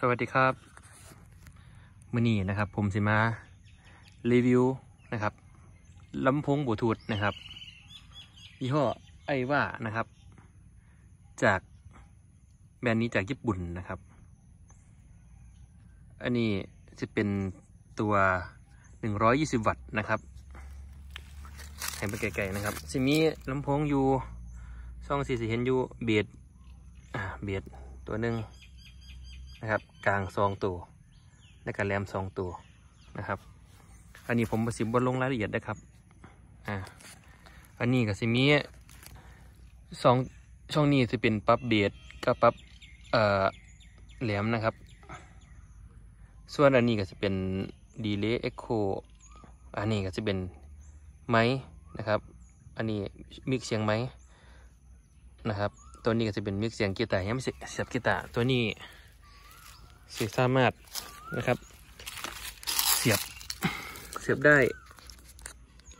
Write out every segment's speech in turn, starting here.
สวัสดีครับมือนี้นะครับ ผมสิมารีวิวนะครับลำโพงบลูทูธนะครับยี่ห้อไอว่านะครับ จากแบรนด์นี้จากญี่ปุ่นนะครับ อันนี้จะเป็นตัว 120 วัตต์นะครับให้ไปไกลๆนะครับสิมีลำโพงอยู่ช่องสี่สิเห็นอยู่เบียดเบียดตัวหนึ่ง นะครับ กลางสองตัวและกระแหลมสองตัวนะครับ อันนี้ผมประสิบบนลงรายละเอียดนะครับอ่าอันนี้กับสิมีสองช่องนี้จะเป็นปรับเบียดกับปรับเอ่อแหลมนะครับ ส่วนอันนี้ก็จะเป็นดีเลย์เอ็กโคอันนี้ก็จะเป็นไม้นะครับ อันนี้มิกเสียงไม้นะครับ ตัวนี้ก็จะเป็นมิกเสียงกีตาร์ยังไม่เสียบกีตาร์ตัวนี้ สียสามารถนะครับ เสียบเสียบได้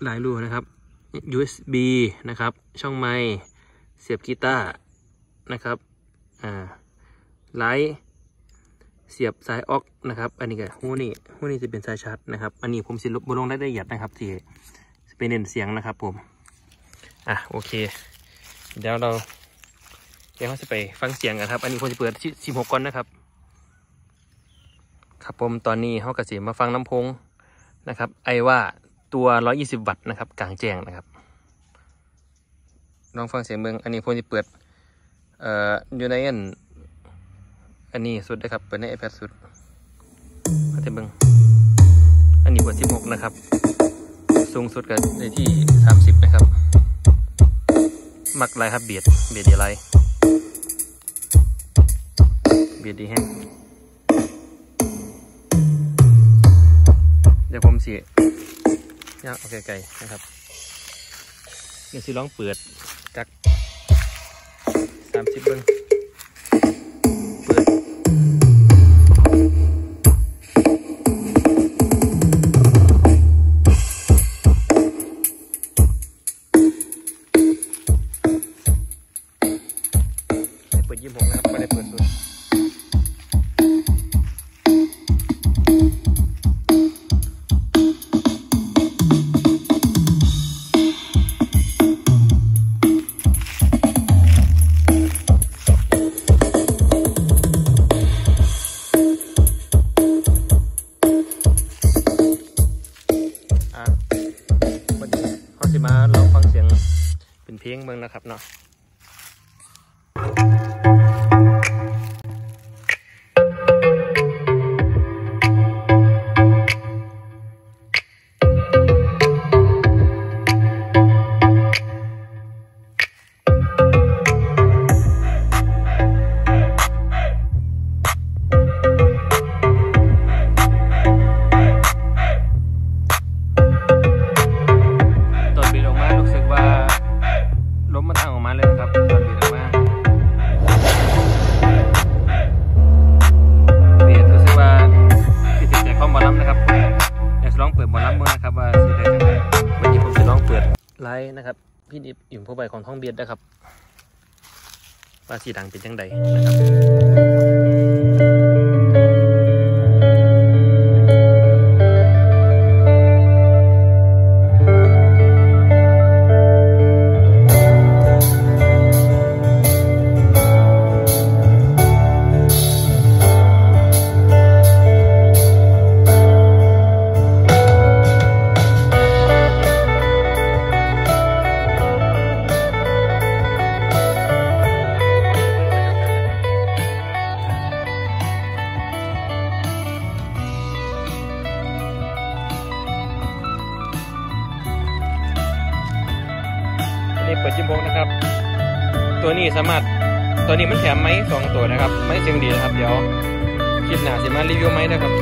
หลายรูนะครับ USB นะครับ ช่องไม้เสียบกีตาร์นะครับอ่าไลท์เสียบสายออกนะครับ อันนี้ก็หูนี่หูนี่จะเป็นสายชาร์จนะครับ อันนี้ผมสิลบบนลงได้ละเอียดนะครับที่จะเป็นเน้นเสียงนะครับผม อะโอเค เดี๋ยวเราเดี๋ยวเราจะไปฟังเสียงกันครับ อันนี้ผมจะเปิดที่สิบหกก่อนนะครับ ครับผมตอนนี้เขากระสีมาฟังลำโพงนะครับ ไอว่าตัวร้อยี่สิบวัตต์นะครับ กลางแจ้งนะครับ ลองฟังเสียงเมืองอันนี้ผมจะเปิด เอ่ออยู่ในอันอันนี้สุดนะครับ เปิดใน iPad สุดมาเต็มเบิงอันนี้เปิด16 นะครับ สูงสุดก็ในที่ 30 นะครับ มักไรครับเบียดเบียดดีไรเบียดดีแห้ง ดี๋ยวผมสิย่างเอาไกลๆนะครับเดี๋ยวสิลองเปิดจัก30เบิ้งเปิดเปิดยี่สิบหกนะครับไม่ได้เปิดสุด นะครับเนาะ นะครับ พี่นิบอิ่มผู้ใบของท้องเบียดนะครับว่าสีดังเป็นยังไงนะครับ เปิดจิ้มโบกนะครับ ตัวนี้สามารถตัวนี้มันแถมไม้สองตัวนะครับ ไม้เสียงดีนะครับ เดี๋ยวคลิปหน้าสิมารีวิวไม้นะครับ